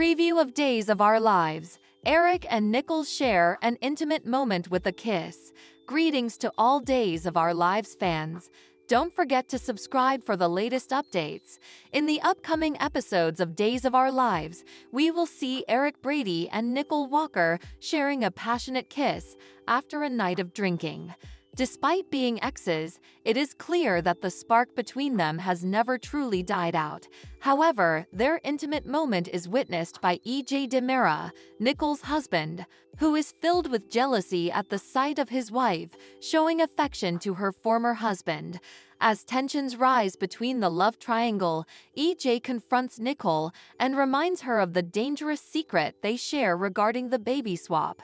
Preview of Days of Our Lives. Eric and Nicole share an intimate moment with a kiss. Greetings to all Days of Our Lives fans. Don't forget to subscribe for the latest updates. In the upcoming episodes of Days of Our Lives, we will see Eric Brady and Nicole Walker sharing a passionate kiss after a night of drinking. Despite being exes, it is clear that the spark between them has never truly died out. However, their intimate moment is witnessed by E.J. DiMera, Nicole's husband, who is filled with jealousy at the sight of his wife showing affection to her former husband. As tensions rise between the love triangle, EJ confronts Nicole and reminds her of the dangerous secret they share regarding the baby swap.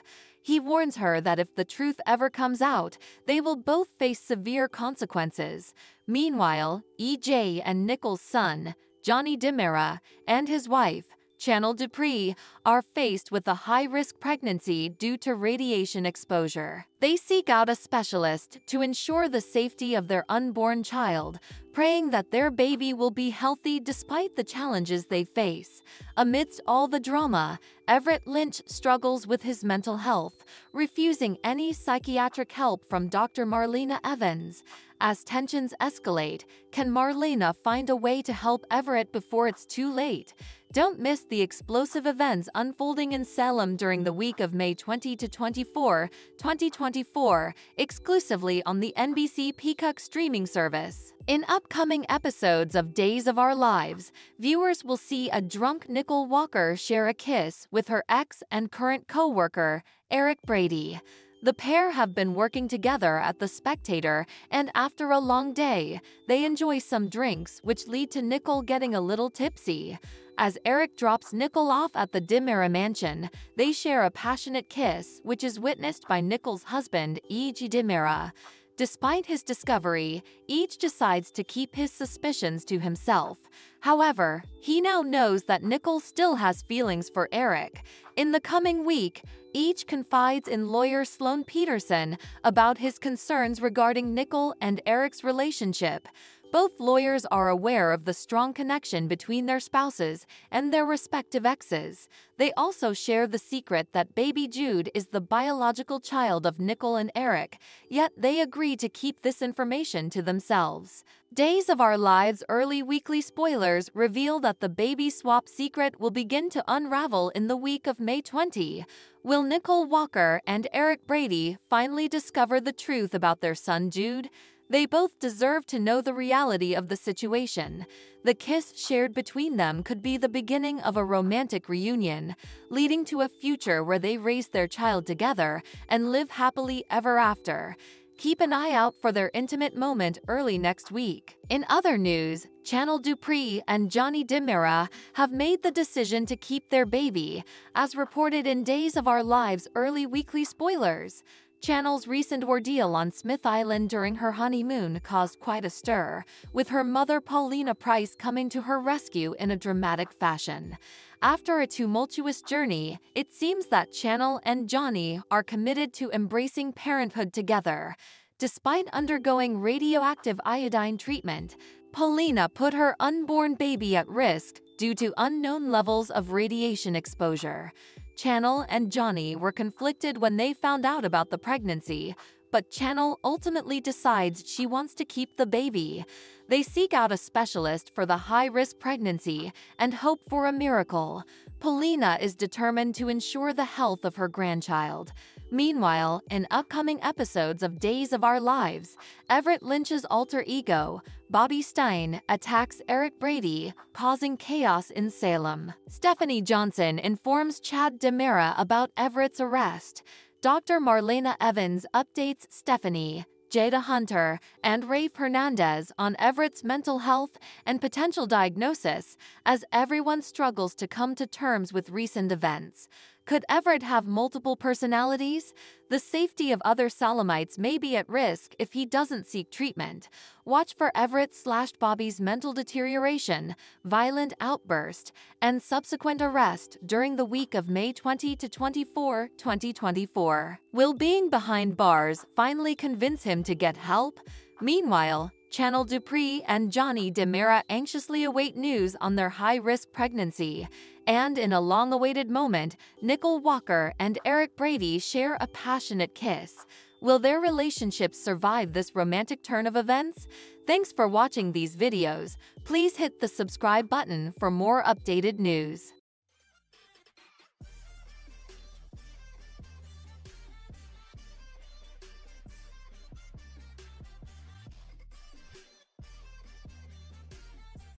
He warns her that if the truth ever comes out, they will both face severe consequences. Meanwhile, EJ and Nicole's son, Johnny DiMera, and his wife, Chanel Dupree, are faced with a high-risk pregnancy due to radiation exposure. They seek out a specialist to ensure the safety of their unborn child, praying that their baby will be healthy despite the challenges they face. Amidst all the drama, Everett Lynch struggles with his mental health, refusing any psychiatric help from Dr. Marlena Evans. As tensions escalate, can Marlena find a way to help Everett before it's too late? Don't miss the explosive events unfolding in Salem during the week of May 20 to 24, 2024, exclusively on the NBC Peacock streaming service. In upcoming episodes of Days of Our Lives, viewers will see a drunk Nicole Walker share a kiss with her ex and current co-worker, Eric Brady. The pair have been working together at The Spectator, and after a long day, they enjoy some drinks which lead to Nicole getting a little tipsy. As Eric drops Nicole off at the DiMera mansion, they share a passionate kiss, which is witnessed by Nicole's husband, E.J. DiMera. Despite his discovery, EJ decides to keep his suspicions to himself. However, he now knows that Nicole still has feelings for Eric. In the coming week, EJ confides in lawyer Sloan Peterson about his concerns regarding Nicole and Eric's relationship. Both lawyers are aware of the strong connection between their spouses and their respective exes. They also share the secret that baby Jude is the biological child of Nicole and Eric, yet they agree to keep this information to themselves. Days of Our Lives early weekly spoilers reveal that the baby swap secret will begin to unravel in the week of May 20. Will Nicole Walker and Eric Brady finally discover the truth about their son Jude? They both deserve to know the reality of the situation. The kiss shared between them could be the beginning of a romantic reunion, leading to a future where they raise their child together and live happily ever after. Keep an eye out for their intimate moment early next week. In other news, Chanel Dupree and Johnny DiMera have made the decision to keep their baby, as reported in Days of Our Lives early weekly spoilers. Chanel's recent ordeal on Smith Island during her honeymoon caused quite a stir, with her mother Paulina Price coming to her rescue in a dramatic fashion. After a tumultuous journey, it seems that Chanel and Johnny are committed to embracing parenthood together. Despite undergoing radioactive iodine treatment, Paulina put her unborn baby at risk due to unknown levels of radiation exposure. Chanel and Johnny were conflicted when they found out about the pregnancy, but Chanel ultimately decides she wants to keep the baby. They seek out a specialist for the high-risk pregnancy and hope for a miracle. Paulina is determined to ensure the health of her grandchild. Meanwhile, in upcoming episodes of Days of Our Lives, Everett Lynch's alter ego, Bobby Stein, attacks Eric Brady, causing chaos in Salem. Stephanie Johnson informs Chad DiMera about Everett's arrest. Dr. Marlena Evans updates Stephanie, Jada Hunter, and Rafe Hernandez on Everett's mental health and potential diagnosis as everyone struggles to come to terms with recent events. Could Everett have multiple personalities? The safety of other Salemites may be at risk if he doesn't seek treatment. Watch for Everett slashed Bobby's mental deterioration, violent outburst, and subsequent arrest during the week of May 20 to 24, 2024. Will being behind bars finally convince him to get help? Meanwhile, Chanel Dupree and Johnny DiMera anxiously await news on their high-risk pregnancy. And in a long-awaited moment, Nicole Walker and Eric Brady share a passionate kiss. Will their relationship survive this romantic turn of events? Thanks for watching these videos. Please hit the subscribe button for more updated news.